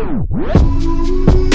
Woo!